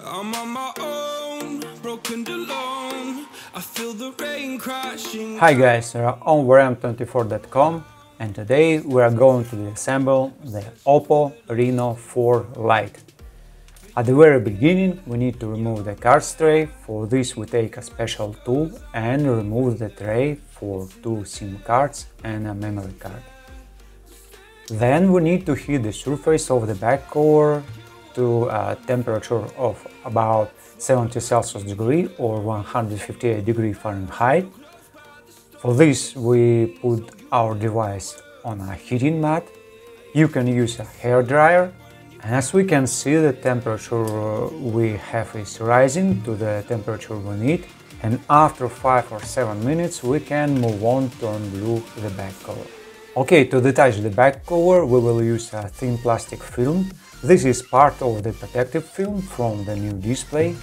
I'm on my own, broken alone. I feel the rain crashing. Hi guys, we are on VRM24.com and today we are going to disassemble the Oppo Reno 4 Lite. At the very beginning we need to remove the card tray, for this we take a special tool and remove the tray for two SIM cards and a memory card. Then we need to heat the surface of the back cover to a temperature of about 70 Celsius degree or 158 degree Fahrenheit. For this we put our device on a heating mat. You can use a hair dryer and as we can see the temperature uh, we have is rising to the temperature we need and after 5 or 7 minutes we can move on to unglue the back cover. Okay, to detach the back cover we will use a thin plastic film. This is part of the protective film from the new display.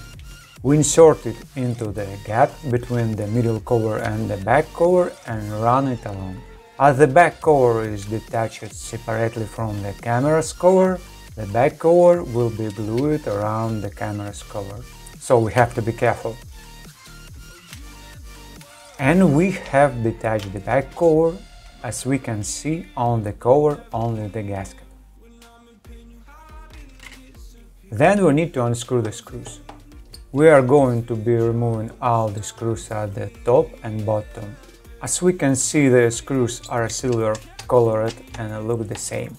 We insert it into the gap between the middle cover and the back cover and run it along. As the back cover is detached separately from the camera's cover, the back cover will be glued around the camera's cover. So we have to be careful. And we have detached the back cover as we can see on the cover only the gasket. Then we need to unscrew the screws. We are going to be removing all the screws at the top and bottom. As we can see the screws are silver colored and look the same.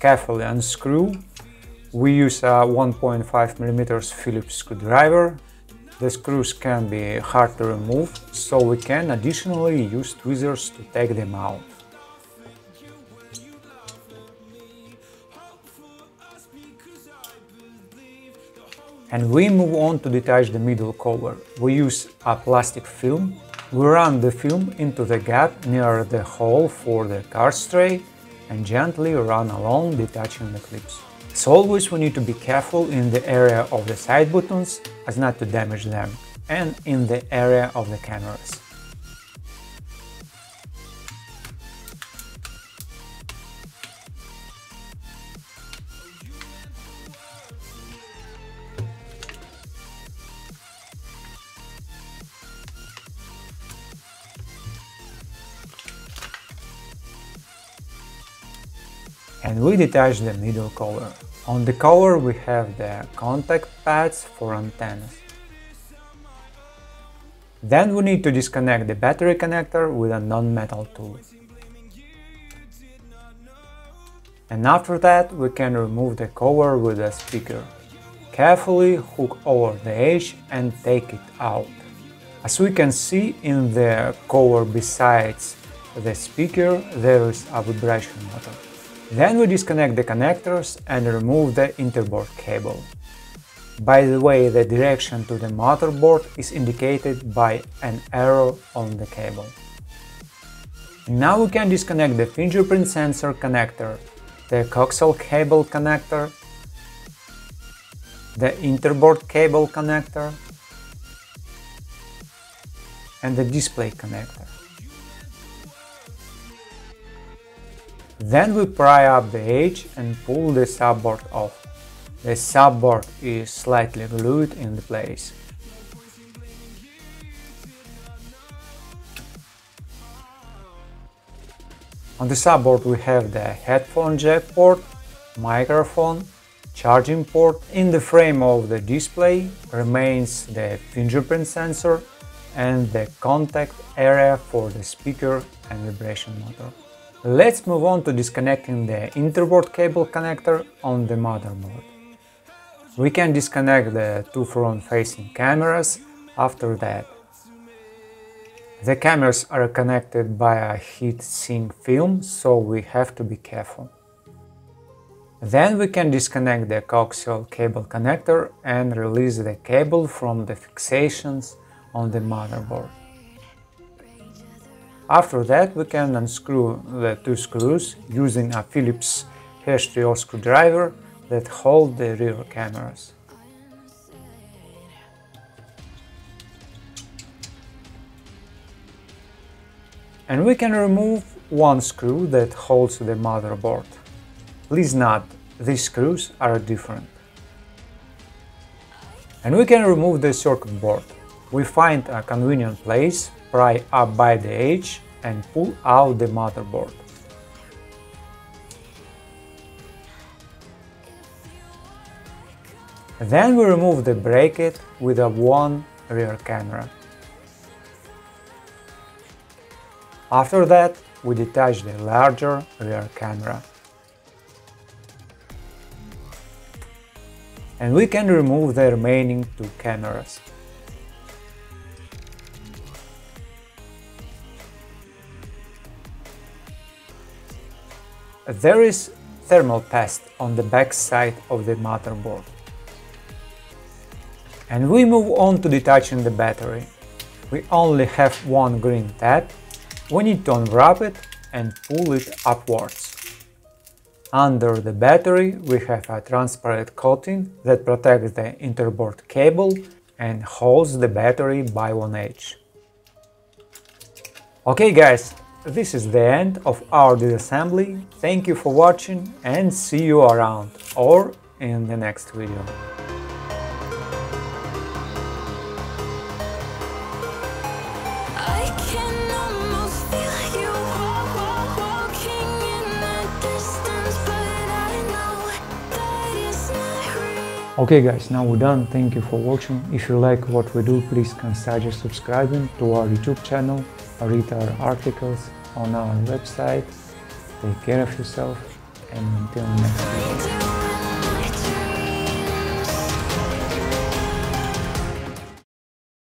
Carefully unscrew. We use a 1.5mm Phillips screwdriver the screws can be hard to remove, so we can additionally use tweezers to take them out. And we move on to detach the middle cover. We use a plastic film. We run the film into the gap near the hole for the card tray and gently run along detaching the clips. As always, we need to be careful in the area of the side buttons as not to damage them, and in the area of the cameras. And we detach the middle cover. On the cover we have the contact pads for antennas. Then we need to disconnect the battery connector with a non-metal tool. And after that we can remove the cover with a speaker. Carefully hook over the edge and take it out. As we can see in the cover besides the speaker there is a vibration motor. Then we disconnect the connectors and remove the interboard cable. By the way, the direction to the motherboard is indicated by an arrow on the cable. Now we can disconnect the fingerprint sensor connector, the coaxial cable connector, the interboard cable connector, and the display connector. Then we pry up the edge and pull the subboard off. The subboard is slightly glued in place. On the subboard we have the headphone jack port, microphone, charging port. In the frame of the display remains the fingerprint sensor and the contact area for the speaker and vibration motor. Let's move on to disconnecting the interboard cable connector on the motherboard. We can disconnect the two front-facing cameras after that. The cameras are connected by a heat sink film, so we have to be careful. Then we can disconnect the coaxial cable connector and release the cable from the fixations on the motherboard. After that we can unscrew the two screws using a Phillips H3O screwdriver that hold the rear cameras. And we can remove one screw that holds the motherboard. Please note, these screws are different. And we can remove the circuit board. We find a convenient place, pry up by the edge and pull out the motherboard. Then we remove the bracket with a one rear camera. After that, we detach the larger rear camera. And we can remove the remaining two cameras. There is thermal paste on the back side of the motherboard. And we move on to detaching the battery. We only have one green tab, we need to unwrap it and pull it upwards. Under the battery we have a transparent coating that protects the interboard cable and holds the battery by one edge. Okay guys, this is the end of our disassembly. Thank you for watching and see you around or in the next video. Okay guys, now we're done. Thank you for watching. If you like what we do, please consider subscribing to our YouTube channel, read our articles on our website. Take care of yourself and until next video.